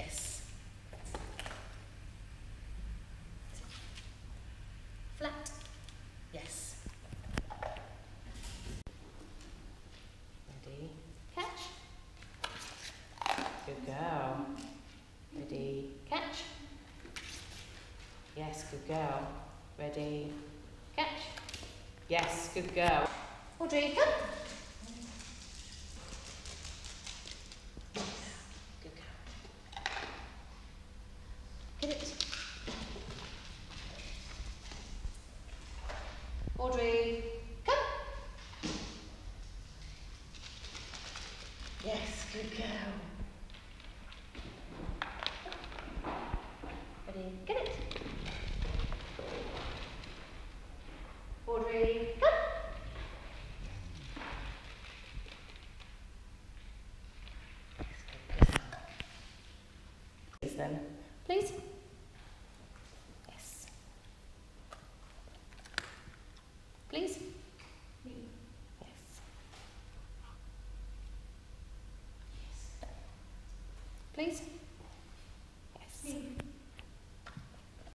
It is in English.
Yes. Flat. Yes. Ready? Catch. Good girl. Ready? Catch. Yes, good girl. Ready? Catch. Yes, good girl. Audrey, come. Good girl. Get it. Audrey, come. Yes, good girl. Ready, get it. Audrey, come. Please then. Please. Yes. Please. Yes. Please.